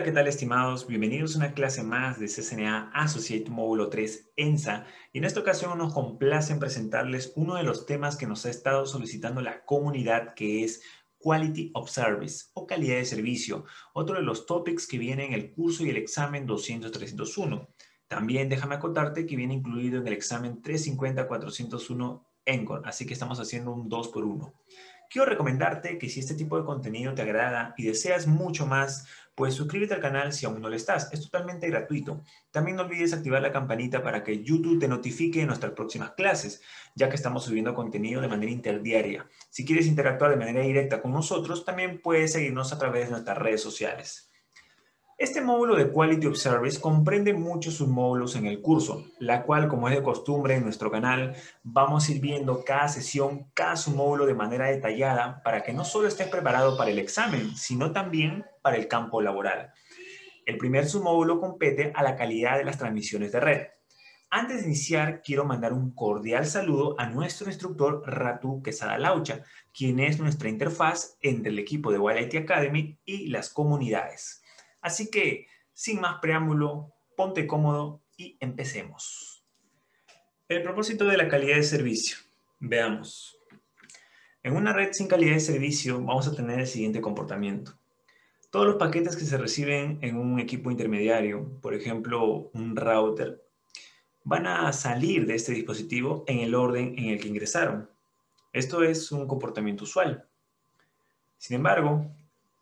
Hola, ¿qué tal estimados? Bienvenidos a una clase más de CCNA Associate Módulo 3 ENSA. Y en esta ocasión nos complace en presentarles uno de los temas que nos ha estado solicitando la comunidad, que es Quality of Service o calidad de servicio, otro de los topics que viene en el curso y el examen 200-301. También déjame acotarte que viene incluido en el examen 350-401 ENCOR, así que estamos haciendo un 2 por 1 Quiero recomendarte que si este tipo de contenido te agrada y deseas mucho más, pues suscríbete al canal si aún no lo estás. Es totalmente gratuito. También no olvides activar la campanita para que YouTube te notifique de nuestras próximas clases, ya que estamos subiendo contenido de manera interdiaria. Si quieres interactuar de manera directa con nosotros, también puedes seguirnos a través de nuestras redes sociales. Este módulo de Quality of Service comprende muchos submódulos en el curso, la cual, como es de costumbre en nuestro canal, vamos a ir viendo cada sesión, cada submódulo de manera detallada para que no solo estés preparado para el examen, sino también para el campo laboral. El primer submódulo compete a la calidad de las transmisiones de red. Antes de iniciar, quiero mandar un cordial saludo a nuestro instructor Ratu Quesada Laucha, quien es nuestra interfaz entre el equipo de Wild Academy y las comunidades. Así que, sin más preámbulo, ponte cómodo y empecemos. El propósito de la calidad de servicio. Veamos. En una red sin calidad de servicio vamos a tener el siguiente comportamiento. Todos los paquetes que se reciben en un equipo intermediario, por ejemplo, un router, van a salir de este dispositivo en el orden en el que ingresaron. Esto es un comportamiento usual. Sin embargo,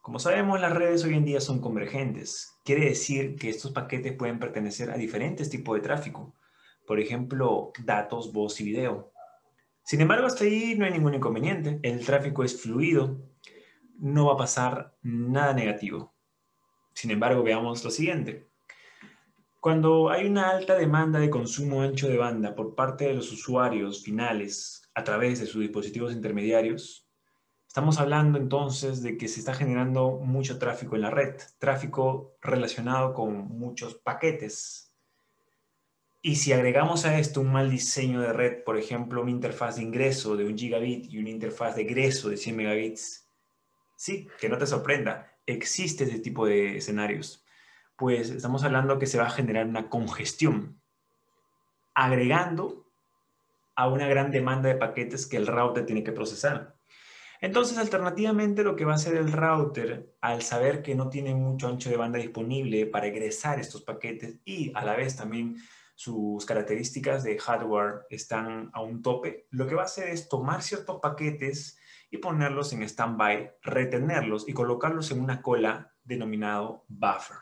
como sabemos, las redes hoy en día son convergentes. Quiere decir que estos paquetes pueden pertenecer a diferentes tipos de tráfico. Por ejemplo, datos, voz y video. Sin embargo, hasta ahí no hay ningún inconveniente. El tráfico es fluido. No va a pasar nada negativo. Sin embargo, veamos lo siguiente. Cuando hay una alta demanda de consumo ancho de banda por parte de los usuarios finales a través de sus dispositivos intermediarios, Estamos hablando entonces de que se está generando mucho tráfico en la red, tráfico relacionado con muchos paquetes. Y si agregamos a esto un mal diseño de red, por ejemplo, una interfaz de ingreso de un gigabit y una interfaz de egreso de 100 megabits, sí, que no te sorprenda, existe ese tipo de escenarios. Pues estamos hablando que se va a generar una congestión, agregando a una gran demanda de paquetes que el router tiene que procesar. Entonces, alternativamente, lo que va a hacer el router, al saber que no tiene mucho ancho de banda disponible para egresar estos paquetes y a la vez también sus características de hardware están a un tope, lo que va a hacer es tomar ciertos paquetes y ponerlos en standby, retenerlos y colocarlos en una cola denominado buffer.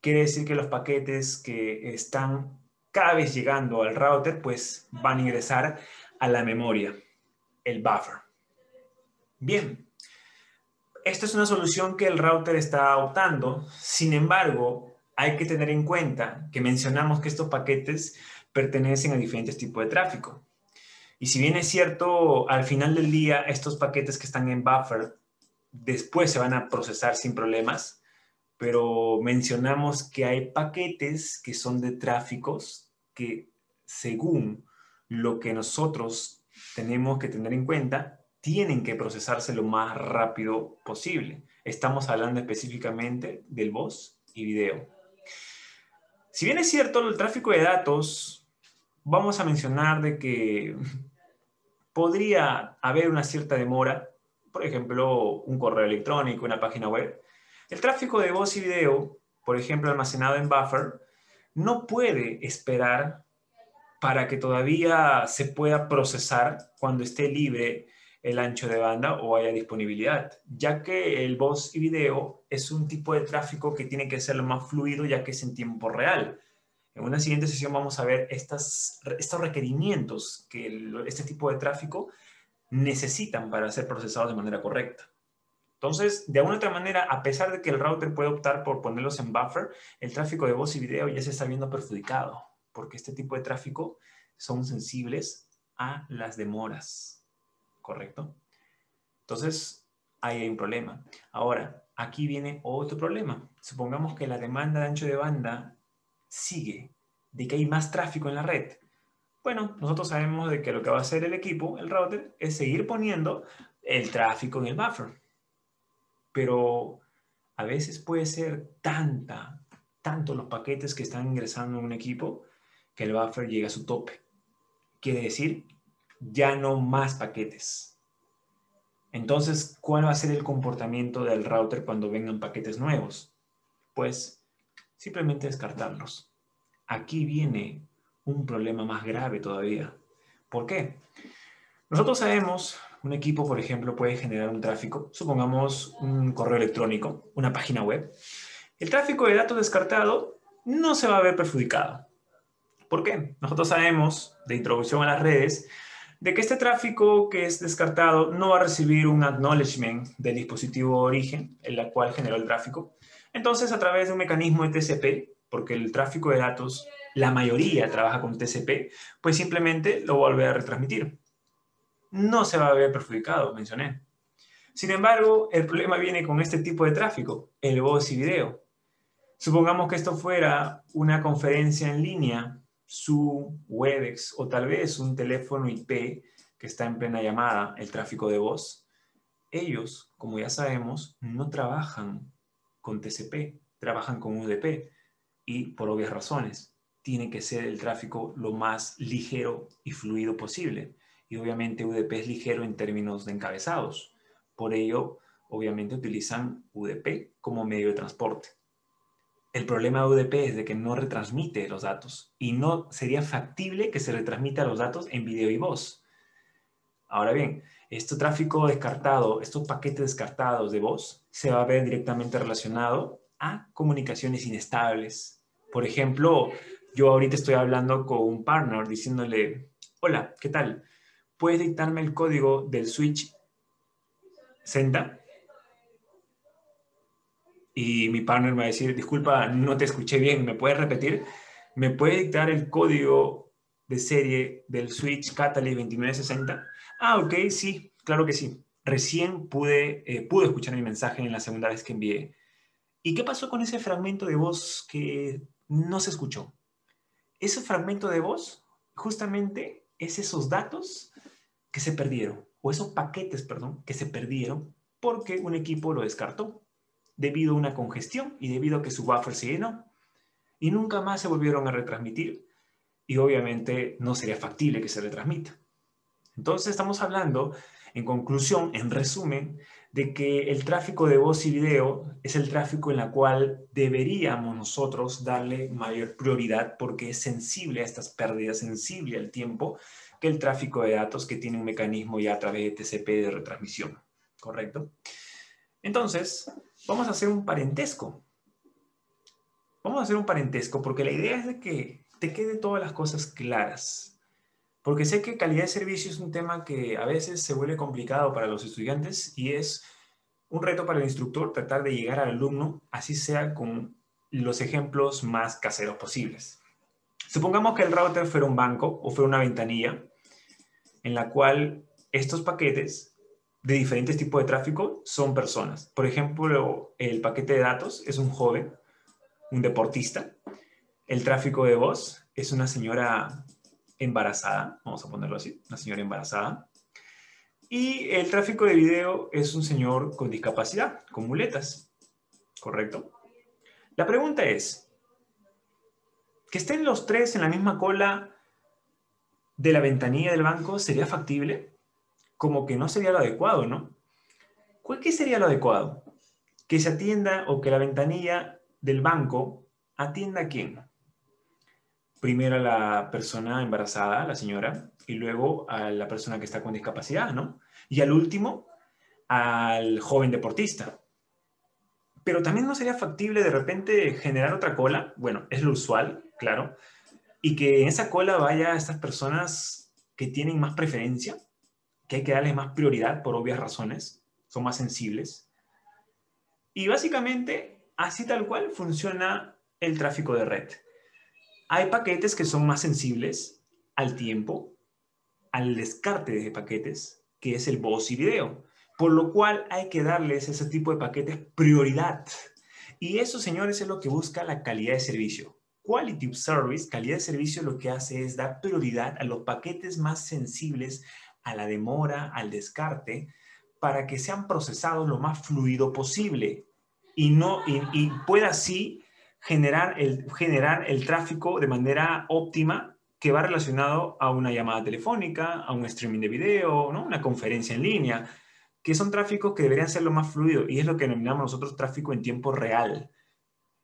Quiere decir que los paquetes que están cada vez llegando al router, pues van a ingresar a la memoria, el buffer. Bien, esta es una solución que el router está optando. Sin embargo, hay que tener en cuenta que mencionamos que estos paquetes pertenecen a diferentes tipos de tráfico. Y si bien es cierto, al final del día, estos paquetes que están en buffer después se van a procesar sin problemas, pero mencionamos que hay paquetes que son de tráficos que según lo que nosotros tenemos que tener en cuenta, tienen que procesarse lo más rápido posible. Estamos hablando específicamente del voz y video. Si bien es cierto el tráfico de datos, vamos a mencionar de que podría haber una cierta demora, por ejemplo, un correo electrónico, una página web. El tráfico de voz y video, por ejemplo, almacenado en buffer, no puede esperar para que todavía se pueda procesar cuando esté libre el ancho de banda o haya disponibilidad, ya que el voz y video es un tipo de tráfico que tiene que ser lo más fluido ya que es en tiempo real. En una siguiente sesión vamos a ver estas, estos requerimientos que este tipo de tráfico necesitan para ser procesados de manera correcta. Entonces, de alguna otra manera, a pesar de que el router puede optar por ponerlos en buffer, el tráfico de voz y video ya se está viendo perjudicado, porque este tipo de tráfico son sensibles a las demoras. ¿Correcto? Entonces, ahí hay un problema. Ahora, aquí viene otro problema. Supongamos que la demanda de ancho de banda sigue, de que hay más tráfico en la red. Bueno, nosotros sabemos de que lo que va a hacer el equipo, el router, es seguir poniendo el tráfico en el buffer. Pero a veces puede ser tanta, tanto los paquetes que están ingresando en un equipo que el buffer llega a su tope. Quiere decir, ya no más paquetes. Entonces, ¿cuál va a ser el comportamiento del router cuando vengan paquetes nuevos? Pues simplemente descartarlos. Aquí viene un problema más grave todavía. ¿Por qué? Nosotros sabemos, un equipo, por ejemplo, puede generar un tráfico, supongamos un correo electrónico, una página web. El tráfico de datos descartado no se va a ver perjudicado. ¿Por qué? Nosotros sabemos, de introducción a las redes, de que este tráfico que es descartado no va a recibir un acknowledgement del dispositivo origen, en la cual generó el tráfico. Entonces, a través de un mecanismo de TCP, porque el tráfico de datos, la mayoría trabaja con TCP, pues simplemente lo vuelve a retransmitir. No se va a ver perjudicado, mencioné. Sin embargo, el problema viene con este tipo de tráfico, el voz y video. Supongamos que esto fuera una conferencia en línea su Webex o tal vez un teléfono IP que está en plena llamada, el tráfico de voz, ellos, como ya sabemos, no trabajan con TCP, trabajan con UDP y por obvias razones. Tiene que ser el tráfico lo más ligero y fluido posible. Y obviamente UDP es ligero en términos de encabezados. Por ello, obviamente utilizan UDP como medio de transporte. El problema de UDP es de que no retransmite los datos y no sería factible que se retransmita los datos en video y voz. Ahora bien, este tráfico descartado, estos paquetes descartados de voz, se va a ver directamente relacionado a comunicaciones inestables. Por ejemplo, yo ahorita estoy hablando con un partner diciéndole, hola, ¿qué tal? ¿Puedes dictarme el código del switch Senda? Y mi partner me va a decir, disculpa, no te escuché bien, ¿me puedes repetir? ¿Me puede dictar el código de serie del Switch Catalyst 2960? Ah, ok, sí, claro que sí. Recién pude, eh, pude escuchar mi mensaje en la segunda vez que envié. ¿Y qué pasó con ese fragmento de voz que no se escuchó? Ese fragmento de voz justamente es esos datos que se perdieron, o esos paquetes, perdón, que se perdieron porque un equipo lo descartó debido a una congestión y debido a que su buffer se llenó. Y nunca más se volvieron a retransmitir y obviamente no sería factible que se retransmita. Entonces estamos hablando, en conclusión, en resumen, de que el tráfico de voz y video es el tráfico en la cual deberíamos nosotros darle mayor prioridad porque es sensible a estas pérdidas, sensible al tiempo, que el tráfico de datos que tiene un mecanismo ya a través de TCP de retransmisión. ¿Correcto? Entonces, vamos a hacer un parentesco. Vamos a hacer un parentesco porque la idea es de que te quede todas las cosas claras. Porque sé que calidad de servicio es un tema que a veces se vuelve complicado para los estudiantes y es un reto para el instructor tratar de llegar al alumno, así sea con los ejemplos más caseros posibles. Supongamos que el router fuera un banco o fuera una ventanilla en la cual estos paquetes de diferentes tipos de tráfico son personas. Por ejemplo, el paquete de datos es un joven, un deportista. El tráfico de voz es una señora embarazada, vamos a ponerlo así, una señora embarazada. Y el tráfico de video es un señor con discapacidad, con muletas. ¿Correcto? La pregunta es, ¿que estén los tres en la misma cola de la ventanilla del banco sería factible? Como que no sería lo adecuado, ¿no? ¿Cuál qué sería lo adecuado? Que se atienda o que la ventanilla del banco atienda a quién? Primero a la persona embarazada, la señora, y luego a la persona que está con discapacidad, ¿no? Y al último, al joven deportista. Pero también no sería factible de repente generar otra cola, bueno, es lo usual, claro, y que en esa cola vaya a estas personas que tienen más preferencia, que hay que darle más prioridad por obvias razones, son más sensibles. Y básicamente, así tal cual funciona el tráfico de red. Hay paquetes que son más sensibles al tiempo, al descarte de paquetes, que es el voz y video, por lo cual hay que darles ese tipo de paquetes prioridad. Y eso, señores, es lo que busca la calidad de servicio. Quality of Service, calidad de servicio, lo que hace es dar prioridad a los paquetes más sensibles a la demora, al descarte, para que sean procesados lo más fluido posible. y, no, y, pueda así generar el, generar el tráfico de manera óptima que va relacionado a una llamada telefónica, a un streaming de video, ¿no? una conferencia en línea, que son tráficos que deberían ser lo más fluido y es lo que denominamos nosotros tráfico en tiempo real.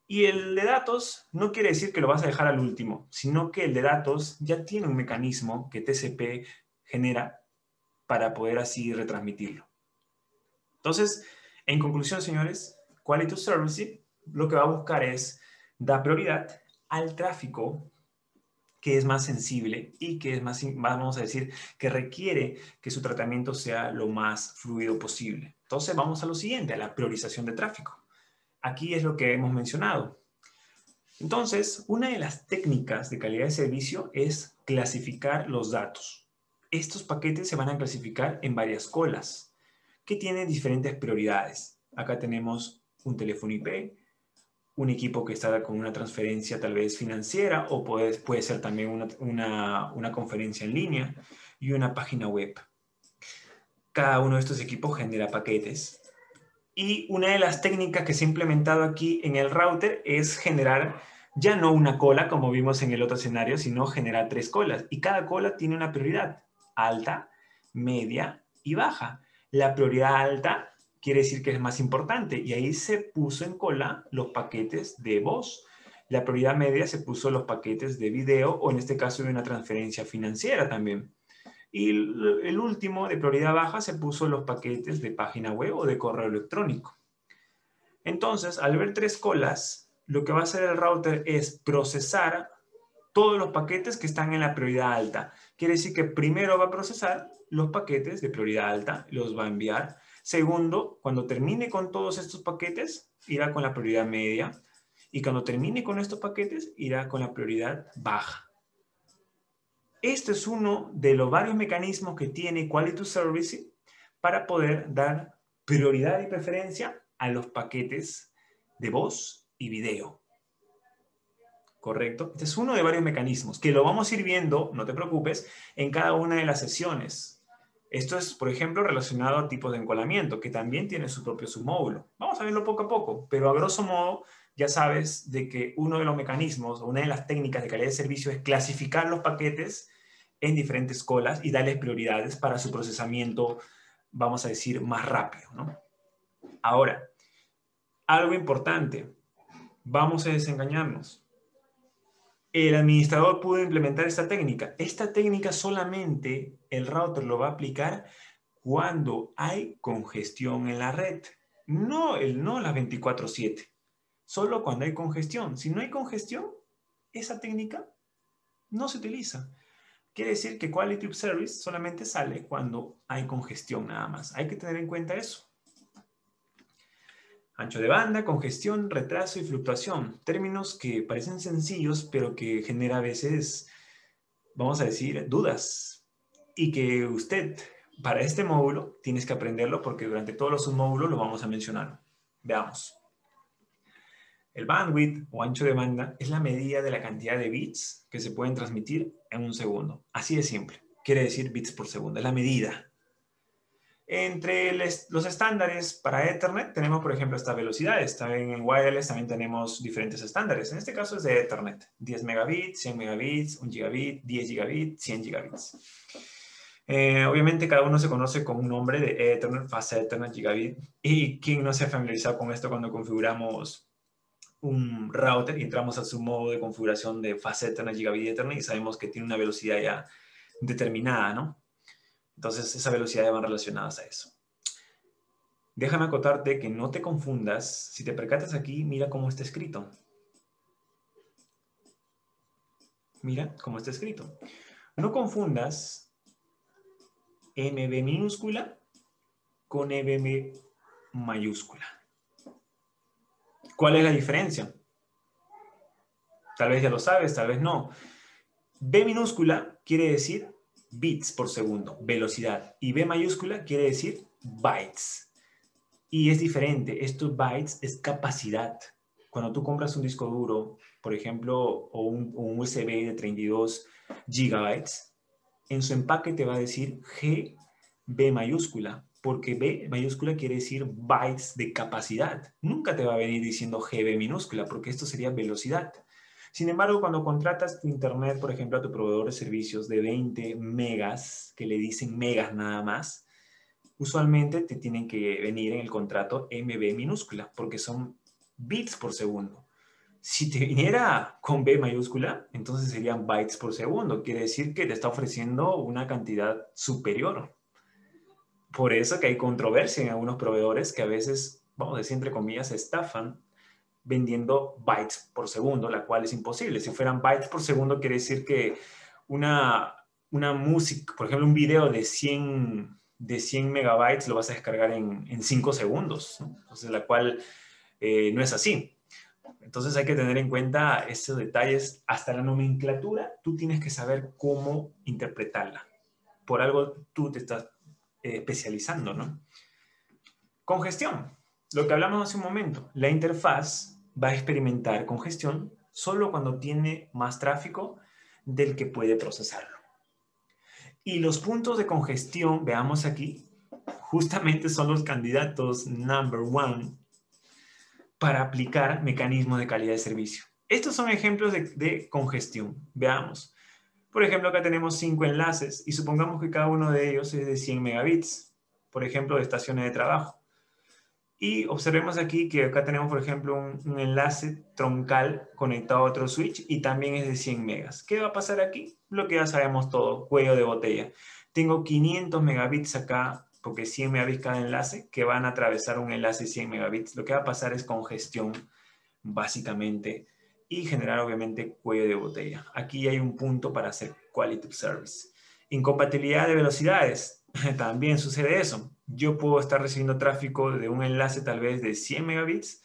Y el de datos no quiere decir que lo vas a dejar al último, sino que el de datos ya tiene un mecanismo que TCP genera para poder así retransmitirlo. Entonces, en conclusión, señores, Quality Service lo que va a buscar es dar prioridad al tráfico que es más sensible y que es más, vamos a decir, que requiere que su tratamiento sea lo más fluido posible. Entonces, vamos a lo siguiente, a la priorización de tráfico. Aquí es lo que hemos mencionado. Entonces, una de las técnicas de calidad de servicio es clasificar los datos. Estos paquetes se van a clasificar en varias colas que tienen diferentes prioridades. Acá tenemos un teléfono IP, un equipo que está con una transferencia tal vez financiera o puede, puede ser también una, una, conferencia en línea y una página web. Cada uno de estos equipos genera paquetes. Y una de las técnicas que se ha implementado aquí en el router es generar ya no una cola como vimos en el otro escenario, sino generar tres colas. Y cada cola tiene una prioridad, alta, media y baja. La prioridad alta quiere decir que es más importante. Y ahí se puso en cola los paquetes de voz. La prioridad media se puso los paquetes de video o en este caso de una transferencia financiera también. Y el último de prioridad baja se puso los paquetes de página web o de correo electrónico. Entonces, al ver tres colas, lo que va a hacer el router es procesar todos los paquetes que están en la prioridad alta. Quiere decir que primero va a procesar los paquetes de prioridad alta, los va a enviar Segundo, cuando termine con todos estos paquetes, irá con la prioridad media. Y cuando termine con estos paquetes, irá con la prioridad baja. Este es uno de los varios mecanismos que tiene Quality Service para poder dar prioridad y preferencia a los paquetes de voz y video. ¿Correcto? Este es uno de varios mecanismos que lo vamos a ir viendo, no te preocupes, en cada una de las sesiones. Esto es, por ejemplo, relacionado a tipos de encolamiento, que también tiene su propio submódulo. Vamos a verlo poco a poco, pero a grosso modo ya sabes de que uno de los mecanismos o una de las técnicas de calidad de servicio es clasificar los paquetes en diferentes colas y darles prioridades para su procesamiento, vamos a decir, más rápido. Ahora, algo importante, vamos a desengañarnos el administrador pudo implementar esta técnica. Esta técnica solamente el router lo va a aplicar cuando hay congestión en la red. No, el no las 24/7. Solo cuando hay congestión. Si no hay congestión, esa técnica no se utiliza. Quiere decir que Quality of Service solamente sale cuando hay congestión nada más. Hay que tener en cuenta eso. Ancho de banda, congestión, retraso y fluctuación. Términos que parecen sencillos, pero que genera a veces, vamos a decir, dudas. Y que usted, para este módulo, tienes que aprenderlo porque durante todos los submódulos lo vamos a mencionar. Veamos. El bandwidth o ancho de banda es la medida de la cantidad de bits que se pueden transmitir en un segundo. Así de simple. Quiere decir bits por segundo. Es la medida. Entre los estándares para Ethernet tenemos, por ejemplo, estas velocidades. También en wireless también tenemos diferentes estándares. En este caso es de Ethernet. 10 megabits, 100 megabits, 1 gigabit, 10 gigabits, 100 gigabits. Eh, obviamente cada uno se conoce con un nombre de Ethernet, Fast Ethernet, Gigabit. Y quien no se ha familiarizado con esto cuando configuramos un router y entramos a su modo de configuración de Fast Ethernet, Gigabit Ethernet y sabemos que tiene una velocidad ya determinada, ¿no? Entonces, esa velocidad van relacionadas a eso. Déjame acotarte que no te confundas. Si te percatas aquí, mira cómo está escrito. Mira cómo está escrito. No confundas MB minúscula con MB mayúscula. ¿Cuál es la diferencia? Tal vez ya lo sabes, tal vez no. B minúscula quiere decir bits por segundo, velocidad. Y B mayúscula quiere decir bytes. Y es diferente, estos bytes es capacidad. Cuando tú compras un disco duro, por ejemplo, o un, USB de 32 gigabytes, en su empaque te va a decir G B mayúscula, porque B mayúscula quiere decir bytes de capacidad. Nunca te va a venir diciendo GB minúscula, porque esto sería velocidad. Sin embargo, cuando contratas tu internet, por ejemplo, a tu proveedor de servicios de 20 megas, que le dicen megas nada más, usualmente te tienen que venir en el contrato MB minúscula, porque son bits por segundo. Si te viniera con B mayúscula, entonces serían bytes por segundo. Quiere decir que te está ofreciendo una cantidad superior. Por eso que hay controversia en algunos proveedores que a veces, vamos a decir entre comillas, estafan vendiendo bytes por segundo, la cual es imposible. Si fueran bytes por segundo, quiere decir que una, una música, por ejemplo, un video de 100, de 100 megabytes lo vas a descargar en, en 5 segundos. Entonces, la cual eh, no es así. Entonces hay que tener en cuenta estos detalles. Hasta la nomenclatura, tú tienes que saber cómo interpretarla. Por algo tú te estás eh, especializando, ¿no? Congestión. Lo que hablamos hace un momento. La interfaz va a experimentar congestión solo cuando tiene más tráfico del que puede procesarlo. Y los puntos de congestión, veamos aquí, justamente son los candidatos number one para aplicar mecanismos de calidad de servicio. Estos son ejemplos de, congestión. Veamos. Por ejemplo, acá tenemos cinco enlaces y supongamos que cada uno de ellos es de 100 megabits, por ejemplo, de estaciones de trabajo. Y observemos aquí que acá tenemos, por ejemplo, un, enlace troncal conectado a otro switch y también es de 100 megas. ¿Qué va a pasar aquí? Lo que ya sabemos todo, cuello de botella. Tengo 500 megabits acá porque 100 megabits cada enlace, que van a atravesar un enlace 100 megabits. Lo que va a pasar es congestión, básicamente, y generar, obviamente, cuello de botella. Aquí hay un punto para hacer quality of service. Incompatibilidad de velocidades. También sucede eso. Yo puedo estar recibiendo tráfico de un enlace tal vez de 100 megabits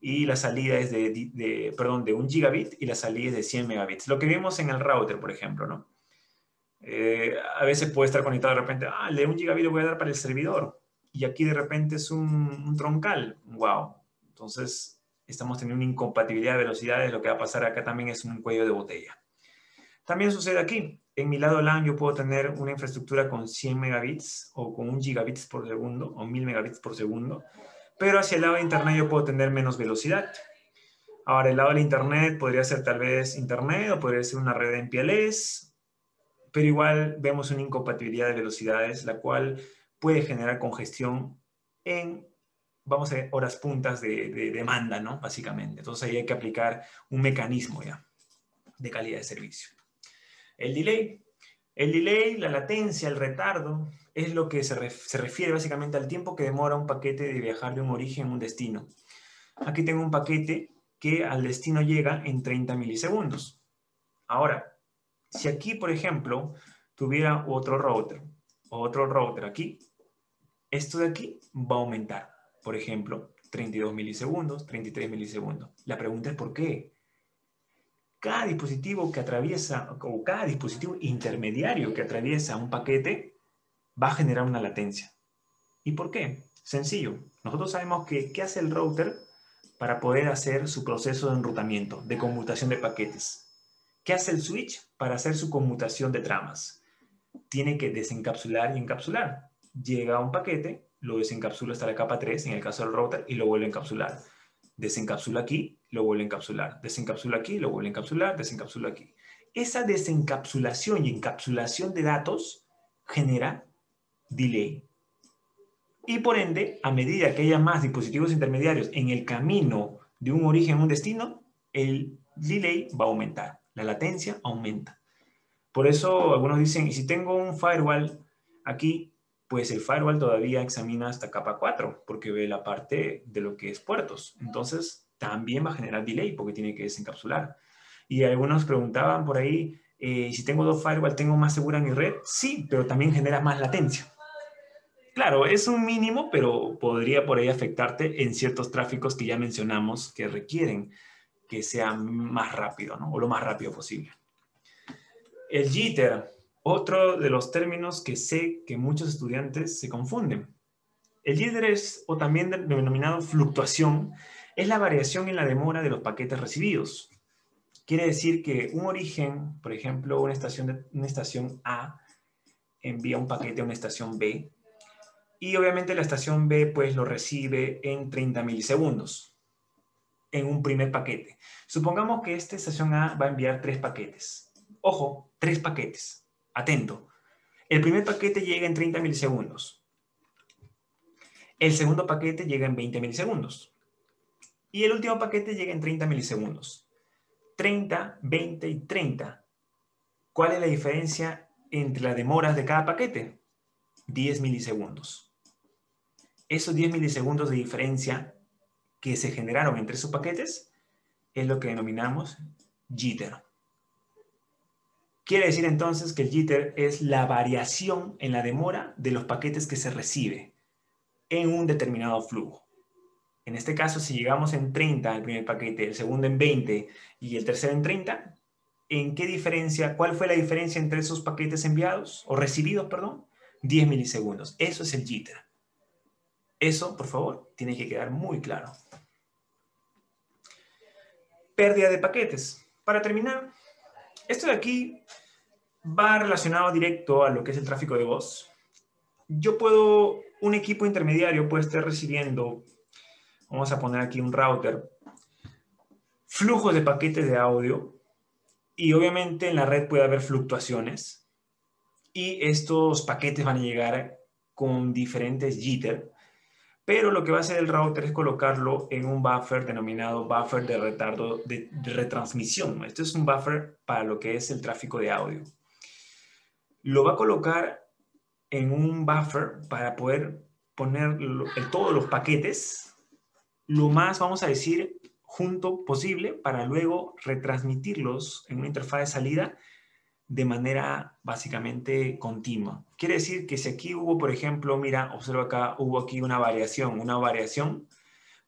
y la salida es de, de, perdón, de un gigabit y la salida es de 100 megabits. Lo que vimos en el router, por ejemplo, ¿no? Eh, a veces puede estar conectado de repente, ah, de un gigabit voy a dar para el servidor. Y aquí de repente es un, troncal. ¡Wow! Entonces, estamos teniendo una incompatibilidad de velocidades. Lo que va a pasar acá también es un cuello de botella. También sucede aquí. En mi lado LAN yo puedo tener una infraestructura con 100 megabits o con un gigabits por segundo o 1000 megabits por segundo. Pero hacia el lado de Internet yo puedo tener menos velocidad. Ahora, el lado del Internet podría ser tal vez Internet o podría ser una red de MPLS pero igual vemos una incompatibilidad de velocidades, la cual puede generar congestión en, vamos a ver, horas puntas de, demanda, ¿no? Básicamente. Entonces ahí hay que aplicar un mecanismo ya de calidad de servicio. El delay. El delay, la latencia, el retardo, es lo que se, refiere básicamente al tiempo que demora un paquete de viajar de un origen a un destino. Aquí tengo un paquete que al destino llega en 30 milisegundos. Ahora, si aquí, por ejemplo, tuviera otro router, otro router aquí, esto de aquí va a aumentar. Por ejemplo, 32 milisegundos, 33 milisegundos. La pregunta es ¿por qué? Cada dispositivo que atraviesa, o cada dispositivo intermediario que atraviesa un paquete, va a generar una latencia. ¿Y por qué? Sencillo. Nosotros sabemos que qué hace el router para poder hacer su proceso de enrutamiento, de conmutación de paquetes. ¿Qué hace el switch para hacer su conmutación de tramas? Tiene que desencapsular y encapsular. Llega un paquete, lo desencapsula hasta la capa 3, en el caso del router, y lo vuelve a encapsular. Desencapsula aquí, lo vuelve a encapsular. Desencapsula aquí, lo vuelve a encapsular. Desencapsula aquí. Esa desencapsulación y encapsulación de datos genera delay. Y por ende, a medida que haya más dispositivos intermediarios en el camino de un origen a un destino, el delay va a aumentar la latencia aumenta. Por eso algunos dicen, y si tengo un firewall aquí, pues el firewall todavía examina hasta capa 4, porque ve la parte de lo que es puertos. Entonces, también va a generar delay, porque tiene que desencapsular. Y algunos preguntaban por ahí, eh, si tengo dos firewall, ¿tengo más segura mi red? Sí, pero también genera más latencia. Claro, es un mínimo, pero podría por ahí afectarte en ciertos tráficos que ya mencionamos que requieren que sea más rápido, ¿no? O lo más rápido posible. El jitter, otro de los términos que sé que muchos estudiantes se confunden. El jitter es, o también denominado fluctuación, es la variación en la demora de los paquetes recibidos. Quiere decir que un origen, por ejemplo, una estación, una estación A envía un paquete a una estación B y obviamente la estación B pues lo recibe en 30 milisegundos en un primer paquete. Supongamos que esta estación A va a enviar tres paquetes. Ojo, tres paquetes. Atento. El primer paquete llega en 30 milisegundos. El segundo paquete llega en 20 milisegundos. Y el último paquete llega en 30 milisegundos. 30, 20 y 30. ¿Cuál es la diferencia entre las demoras de cada paquete? 10 milisegundos esos 10 milisegundos de diferencia que se generaron entre esos paquetes es lo que denominamos jitter. Quiere decir entonces que el jitter es la variación en la demora de los paquetes que se recibe en un determinado flujo. En este caso, si llegamos en 30 el primer paquete, el segundo en 20 y el tercero en 30, ¿en qué diferencia? ¿Cuál fue la diferencia entre esos paquetes enviados o recibidos, perdón? 10 milisegundos. Eso es el jitter. Eso, por favor, tiene que quedar muy claro. Pérdida de paquetes. Para terminar, esto de aquí va relacionado directo a lo que es el tráfico de voz. Yo puedo, un equipo intermediario puede estar recibiendo, vamos a poner aquí un router, flujos de paquetes de audio y obviamente en la red puede haber fluctuaciones y estos paquetes van a llegar con diferentes jitter pero lo que va a hacer el router es colocarlo en un buffer denominado buffer de retardo de, retransmisión. Esto es un buffer para lo que es el tráfico de audio. Lo va a colocar en un buffer para poder poner todos los paquetes lo más, vamos a decir, junto posible para luego retransmitirlos en una interfaz de salida de manera básicamente continua. Quiere decir que si aquí hubo, por ejemplo, mira, observa acá, hubo aquí una variación, una variación,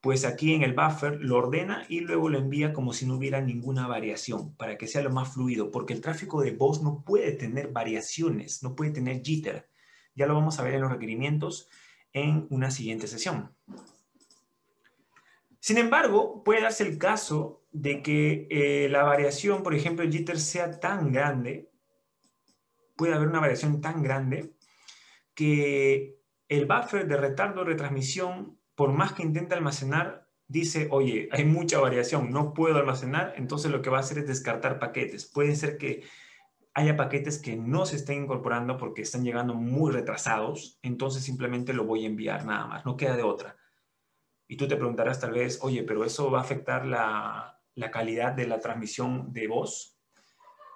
pues aquí en el buffer lo ordena y luego lo envía como si no hubiera ninguna variación, para que sea lo más fluido, porque el tráfico de voz no puede tener variaciones, no puede tener jitter. Ya lo vamos a ver en los requerimientos en una siguiente sesión. Sin embargo, puede darse el caso de que eh, la variación, por ejemplo, el jitter sea tan grande puede haber una variación tan grande que el buffer de retardo de retransmisión, por más que intente almacenar, dice, oye, hay mucha variación, no puedo almacenar, entonces lo que va a hacer es descartar paquetes. Puede ser que haya paquetes que no se estén incorporando porque están llegando muy retrasados, entonces simplemente lo voy a enviar nada más, no queda de otra. Y tú te preguntarás tal vez, oye, pero eso va a afectar la, la calidad de la transmisión de voz.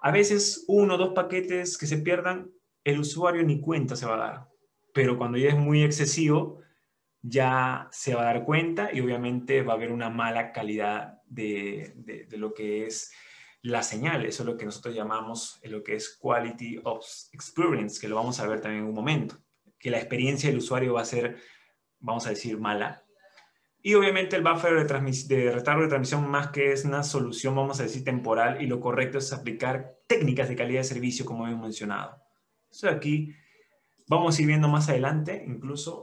A veces uno o dos paquetes que se pierdan, el usuario ni cuenta se va a dar. Pero cuando ya es muy excesivo, ya se va a dar cuenta y obviamente va a haber una mala calidad de, lo que es la señal. Eso es lo que nosotros llamamos lo que es Quality of Experience, que lo vamos a ver también en un momento. Que la experiencia del usuario va a ser, vamos a decir, mala y obviamente el buffer de, de, retardo de transmisión más que es una solución, vamos a decir, temporal y lo correcto es aplicar técnicas de calidad de servicio como hemos mencionado. Eso aquí vamos a ir viendo más adelante, incluso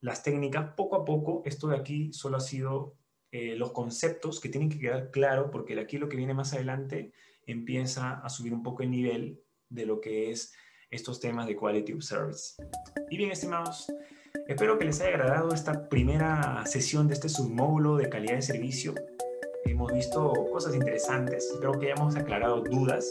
las técnicas, poco a poco, esto de aquí solo ha sido eh, los conceptos que tienen que quedar claros porque de aquí lo que viene más adelante empieza a subir un poco el nivel de lo que es estos temas de Quality of Service. Y bien, estimados, Espero que les haya agradado esta primera sesión de este submódulo de calidad de servicio. Hemos visto cosas interesantes, espero que hayamos aclarado dudas.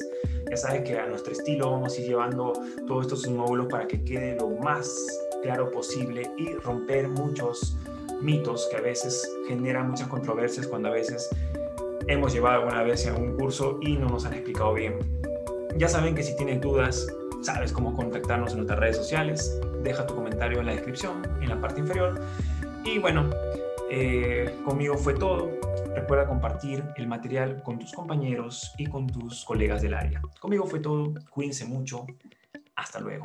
Ya saben que a nuestro estilo vamos a ir llevando todos estos submódulos para que quede lo más claro posible y romper muchos mitos que a veces generan muchas controversias cuando a veces hemos llevado alguna vez en un curso y no nos han explicado bien. Ya saben que si tienen dudas, sabes cómo contactarnos en nuestras redes sociales. Deja tu comentario en la descripción, en la parte inferior. Y bueno, eh, conmigo fue todo. Recuerda compartir el material con tus compañeros y con tus colegas del área. Conmigo fue todo. Cuídense mucho. Hasta luego.